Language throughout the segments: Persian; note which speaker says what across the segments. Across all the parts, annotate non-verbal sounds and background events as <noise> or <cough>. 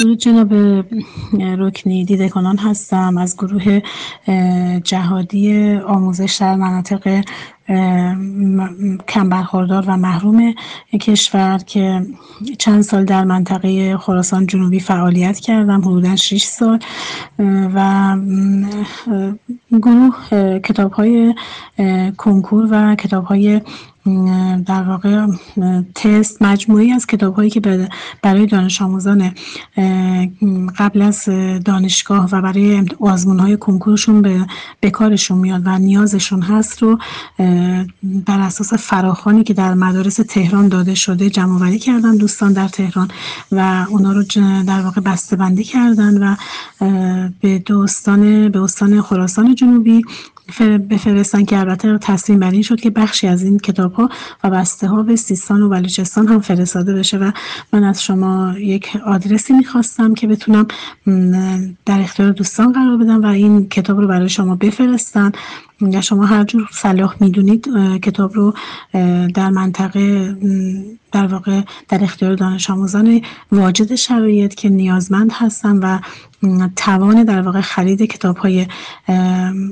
Speaker 1: درود جناب رکنی دیده کنان هستم. از گروه جهادی آموزش در مناطق کم برخوردار و محروم کشور که چند سال در منطقه خراسان جنوبی فعالیت کردم حدودا 6 سال. و گروه کتاب های کنکور و کتاب های در واقع تست مجموعی از کتاب هایی که برای دانش آموزان قبل از دانشگاه و برای آزمون های کنکورشون به بکارشون میاد و نیازشون هست رو بر اساس فراخانی که در مدارس تهران داده شده جمع وری کردن دوستان در تهران و اونا رو در واقع بسته بندی کردن و به دوستان به استان خراسان جنوبی بفرستن که البته تصمیم بر این شد که بخشی از این کتاب ها و بسته ها به سیستان و بلوچستان هم فرستاده بشه و من از شما یک آدرسی می‌خواستم که بتونم در اختیار دوستان قرار بدم و این کتاب رو برای شما بفرستن. یا شما هر جور صلاح می‌دونید کتاب رو در منطقه در واقع در اختیار دانش آموزان واجد شرایط که نیازمند هستن و توان در واقع خرید کتاب های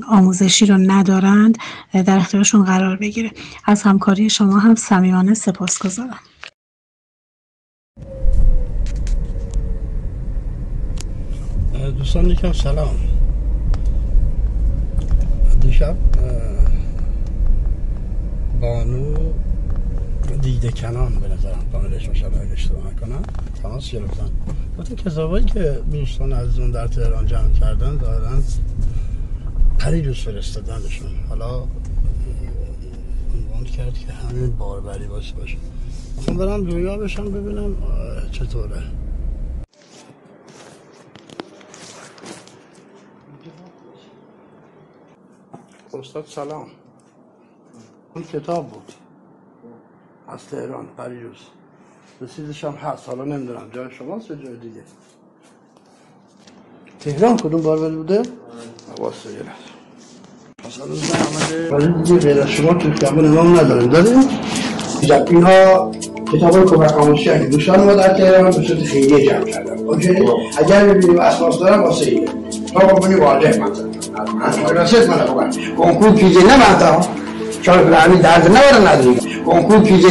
Speaker 1: آموزشی رو ندارند در اختیارشون قرار بگیره. از همکاری شما هم صمیمانه سپاس گذارم.
Speaker 2: دوستان یکم سلام. دیشب بانو دیده کنان به نظرم کاملش باشه اگه اشتباه نکنم تماس گرفتن. گفتن کتابایی که دوستان از اون در تهران جمع کردن دارن پریروز فرستادنشون حالا عنوان کرد که همین باربری باشه باشه. می‌خوام برم دنیا بشم ببینم چطوره. استاد سلام. اون کتاب بود. از تهران پریروز. رسیدش هم هست. حالا نمی‌دونم. جای شماست جای دیگه؟ تهران کدوم بار بوده؟ واسه یه ولی دیگه غیر شما تو کتاب نمام نداریم. داریم؟ اینا کتاب های کمک آموزشی که دوستان ما در تهران به صورت خیلی جمع کردن اگر ببینیم اساس دارم واسه اینه. تا بکنی واضح مثلا راست من خوبه کنکور کیجی نمانتا چون همین درد نباره نداری کنکور کیجی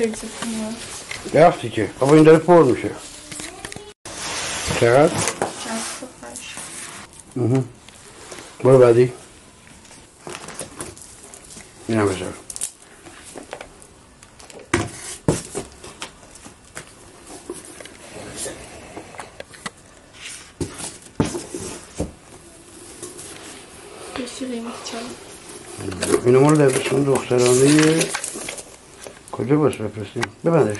Speaker 2: نمانتا رفتی که بابا این داره پر میشه چقدر؟ برو بعدی این هم بذار اینو مال لبسون دخترانه کجا باش بفرستیم؟ ببندش.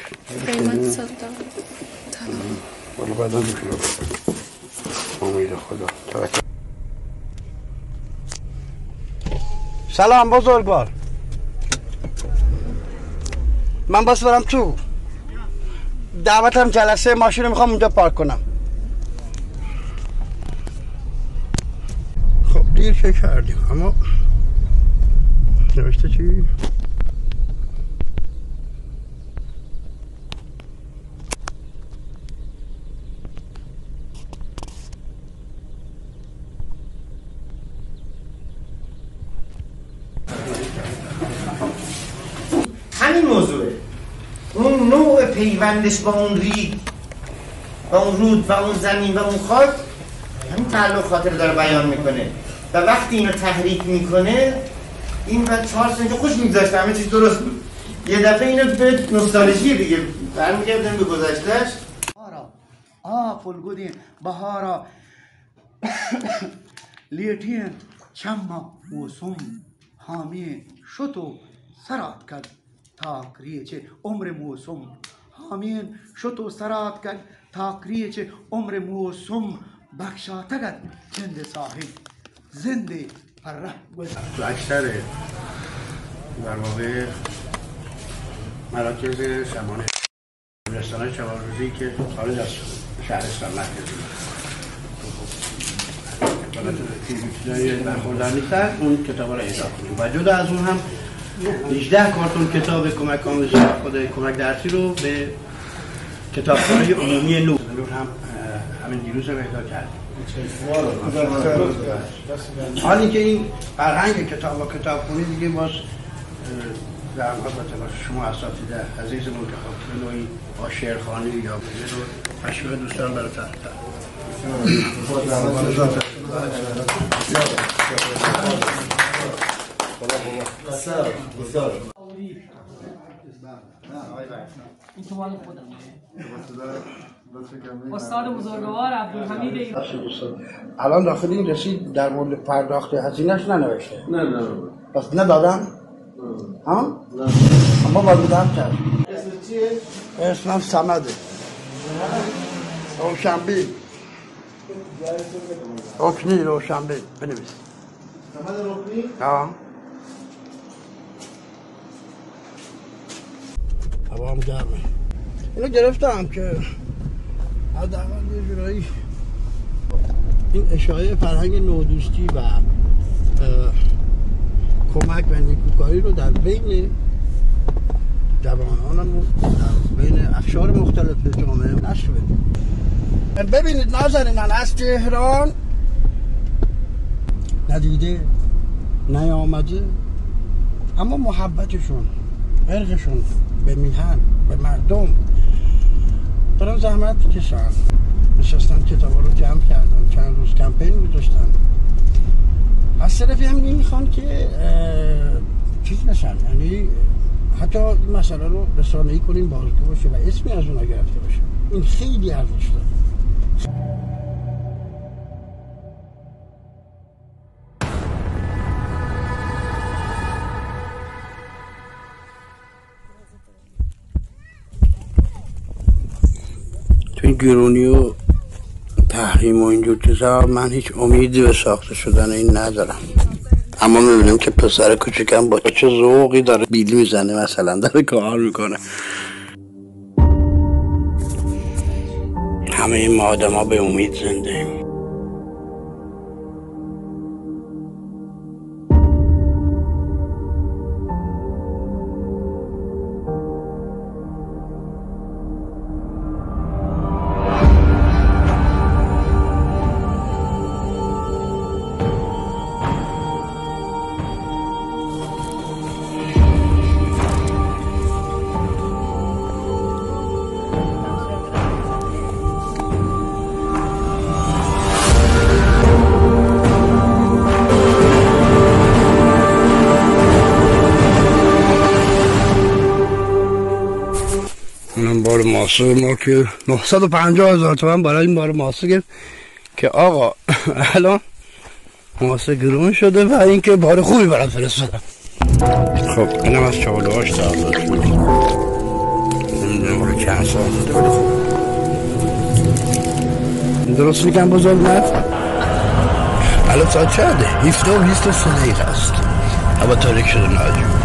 Speaker 3: قیمت صد
Speaker 2: ولی بعدا میشونم امید خدا. توکل. سلام بزرگوار. من بس برم تو دعوتم جلسه ماشین می‌خوام اونجا پارک کنم. خب دیر که کردیم؟ اما نوشته چی؟
Speaker 4: پیوندش با اون ریگ با اون رود و اون زمین و اون خاک همین تعلق خاطر داره بیان می‌کنه. و وقتی اینو تحریک می‌کنه این بعد چهار سنجا خوش میگذاشت همه چیز درست بود. یه دفعه اینو به نوستالژی دیگه برمیگردن به گذشتهش
Speaker 5: بهارا آ پلگودین بهارا. <coughs> لیتین چما موسم حامی شتو سرات کرد. تا کریچه عمر موسم همین شتو سرات کن. تاکریه چه عمر موسم بخشاتگد چند ساحل. زنده گذر.
Speaker 2: تو اکثر در واقع مراکز رستوران های شبانه روزی که خارج از شهرستان مرکزی اطلاعات چیزایی برخوردار نیستن. اون کتاب رو اهدا کنیم. و جدا از اون هم 18 کارتون کتاب کمک آموزشی خود کمک درسی رو به کتابخانه عمومی نور هم همین دیروز هم اهدا کردیم. حالی که این فرهنگ کتاب و کتاب خونی دیگه باز در با شما اساتیده عزیزمون که خب به نوعی با شعرخوانی یا بوده رو تشویق دوستان برای تحت
Speaker 3: این تو مال خودم استاد بزرگوار عبدالحمید
Speaker 2: الان داخل این رسید در مورد پرداخت هزینهش ننوشته. نه نه. پس ندادم؟ ها؟ نه. اما باید بودم کرد اسم چیه؟ اسمم سمده. روشنبی. رکنی روشنبی. بنویس. سمد رکنی؟ ها. هوا هم گرمه. اینو گرفتم که حداقل یه جورایی این اشاعه فرهنگ نودوستی و کمک و نیکوکاری رو در بین جوانانمون در بین اخشار مختلف جامعه نشر بدیم. ببینید نازنینان از تهران ندیده نیامده اما محبتشون عرقشون به میهن به مردم. دارن زحمت کشن نشستن کتابا رو جمع کردن چند روز کمپین گذاشتن از طرفی هم نمی‌خوان که چیز نشن. یعنی حتی این مسئله رو رسانه ای کنیم بازگو باشه و اسمی از اونا گرفته باشه. این خیلی ارزش داره. این گرونی و تحریم و اینجور چیزا من هیچ امیدی به ساخته شدن این ندارم. اما می‌بینیم که پسر کوچکم با چه ذوقی داره بیل می‌زنه مثلا داره کار می‌کنه. همه این ما به امید زنده ایم. بار ماسه ما که 950 هزار تومن برای این بار ماسه گرفت که آقا <laughs> الان ماسه گرون شده و اینکه بار خوبی برات فرستادم. خب اینم از چالوهاش تعداد شد. نمی‌دونم درست میگم بزرگ مرد الان ساعت چنده؟ 17 و 23 دقیقه است. هوا تاریک شده ناجور.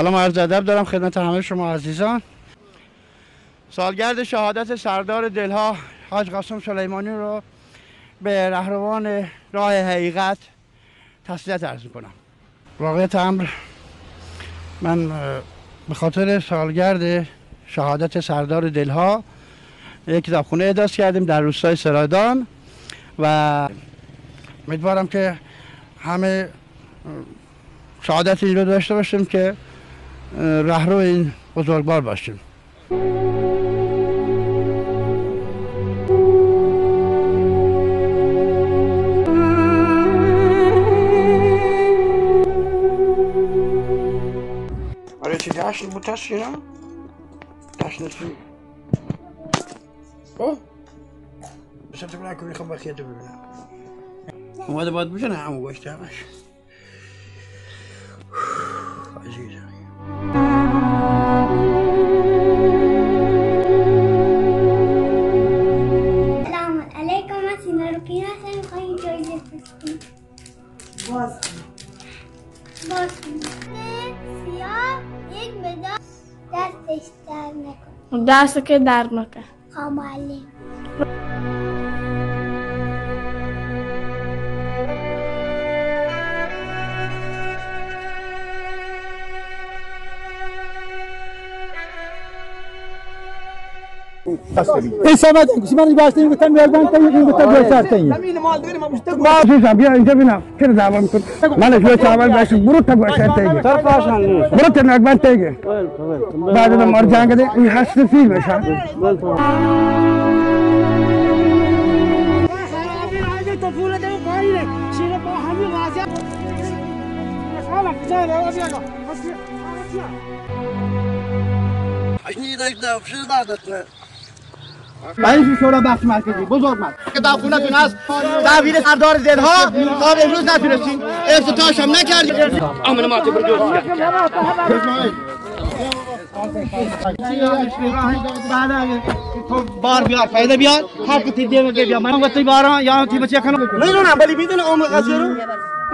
Speaker 2: سلام عرض ادب دارم خدمت همه شما عزیزان. سالگرد شهادت سردار دلها حاج قاسم سلیمانی رو به رهروان راه حقیقت تسلیت عرض کنم واقعیت امر من به خاطر سالگرد شهادت سردار دلها یک کتابخونه اداس کردیم در روستای سرایدان و امیدوارم که همه شهادت این رو داشته باشیم که رهرو این بزرگوار باشیم. آره چی جشن بود؟ جشن چی؟ اوه! بسه تو برای که می‌خوام بخیه تو ببینم. اومده باید همون گوشته همش. عزیزم.
Speaker 6: نکن
Speaker 7: دست که نکن
Speaker 6: خامالی
Speaker 8: اي سما تنكو سما رباشتين وتم يربان تنين وتم يرسار تنين ما في سام بيا انجبنا كنا دعوان كن ما لا شوية شعبان باش برو تبو عشان تيجي برو تنا عقبان تيجي بعد ما مرجان كده يحس فيه مشان Aš neįdaigdavau, šis datas. این شورا بخش مرکزی بزرگ مرد کتاب خونتون هست تحویل سردار دلها تا به امروز نتونستیم. افتتاحش هم نکردیم. امن ما تو بردوست بار بیار فایده بیار. هر کتی دیمه که بیار من وقتی بارا یا تیم چه کنم نمی‌دونم ولی می‌دونه عمر قضیه رو.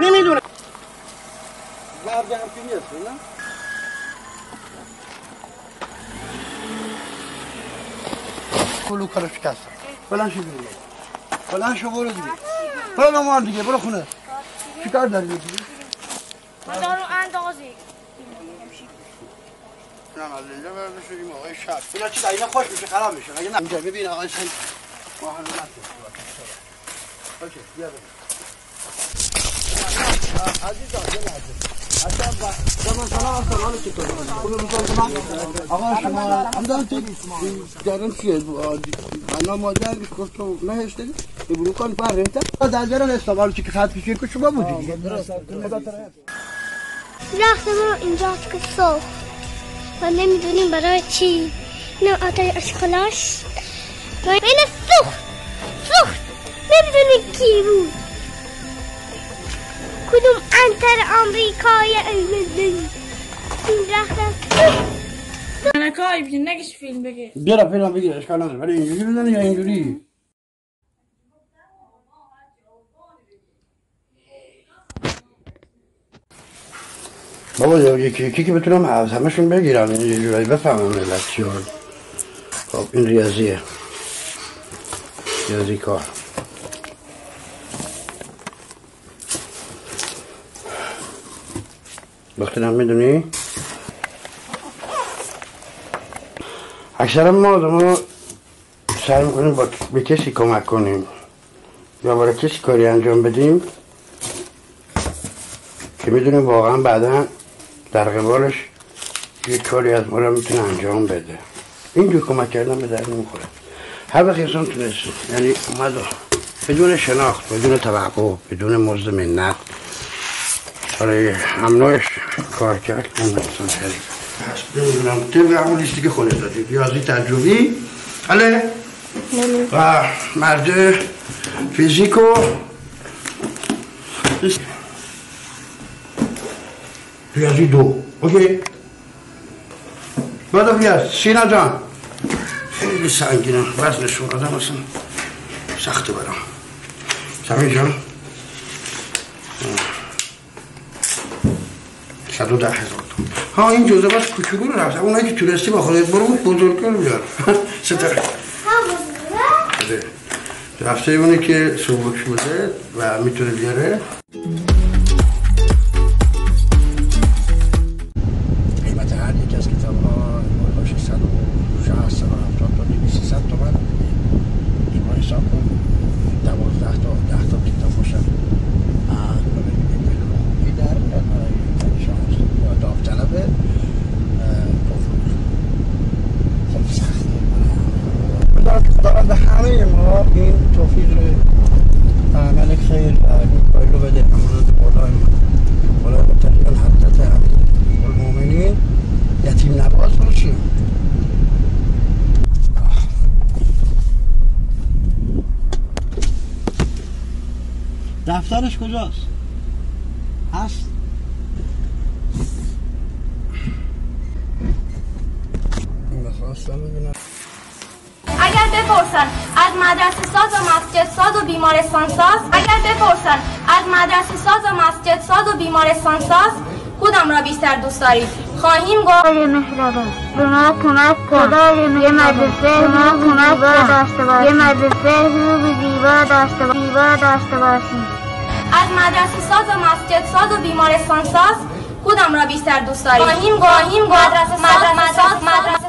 Speaker 8: نمی‌دونم
Speaker 2: کلو کارو شکستم بلند شو برو بلند شو برو دیگه. برو نمار دیگه برو خونه. چیکار داری؟ دیگه
Speaker 7: دارو اندازی
Speaker 2: نه از اینجا برداشتیم آقای شب اینا چی اینا خوش میشه خراب میشه. اگه نه؟ اینجا ببین آقای سن ما هم اوکی بیا بریم. عزیزان یه لحظه. آقا شما همدان تو نهش داری برو کن پر که خط شما
Speaker 6: اینجاست که صبح. و نمی‌دونیم برای چی. نه آتای اشکالاش و سوخت. سوخت. کی بود. انتر آمریکای علم این رخت
Speaker 7: منکای بگیر نگش فیلم بگیر
Speaker 2: بیارا فیلم بگیر اشکال نداره. ولی اینجوری بزنی یا اینجوری؟ بابا یا یکی یکی که بتونم از همشون بگیرم. این یه جورایی بفهمم ملت چی حال. خب این ریاضیه. ریاضی کار. هم می‌دونی؟ اکثر ما آدم سعی می‌کنیم با به کسی کمک کنیم. یا برای کسی کاری انجام بدیم که می‌دونیم واقعا بعدا در قبالش یک کاری از ما رو می‌تونه انجام بده. اینجور کمک کردن به در نمی‌خوره. هر وقت انسان تونست یعنی اومد بدون شناخت بدون توقع بدون مزد منت برای امنوش کار کرد. اون انسان شریف پس نمی‌دونم. طبق همون لیستی که خودت دادی. ریاضی تجربی. بله و مرد فیزیک و ریاضی دو. اوکی. بعد ریاض سینا جان. خیلی سنگینه. وزنشون آدم اصلا سخته برام. سمی جان. صد و ده هزار. ها این جزء بس کوچولو رو رفت اونایی که تونستی با خودت برو بود بزرگ رو بیار. ستاره
Speaker 6: ها بزرگه
Speaker 2: شده رفته اونی که سبک بوده و می‌تونه بیاره قیمت هر یک از کتاب ها بالا 660 70 تا 200 تومن شما حساب کن 12 تا 10 تا کتاب باشن خوبی در میاد برای شما یا داوطلب خب سخته خداوند به همه ما این توفیق عمل خیر و نیکویی رو بده امروز مولای مولای متقی الحضرت المؤمنین یتیم نواز باشیم دفترش کجاست؟ هست؟
Speaker 9: اگر بپرسن از مدرسه ساز و مسجد ساز و بیمارستان ساز؟ اگر بپرسن از مدرسه ساز و مسجد ساز و بیمارستان ساز؟ کدام را بیشتر دوست دارید خواهیم گفت
Speaker 6: مهربان. به ما کمک کن. یه مدرسه ما کمک داشته باشیم یه مدرسه خوب زیبا داشته زیبا داشته باشیم
Speaker 9: از مدرسه ساز و مسجد ساز و بیمارستان ساز کدام را بیشتر دوست دارید خواهیم گفت مدرسه ساز مدرسه ساز. مدرسه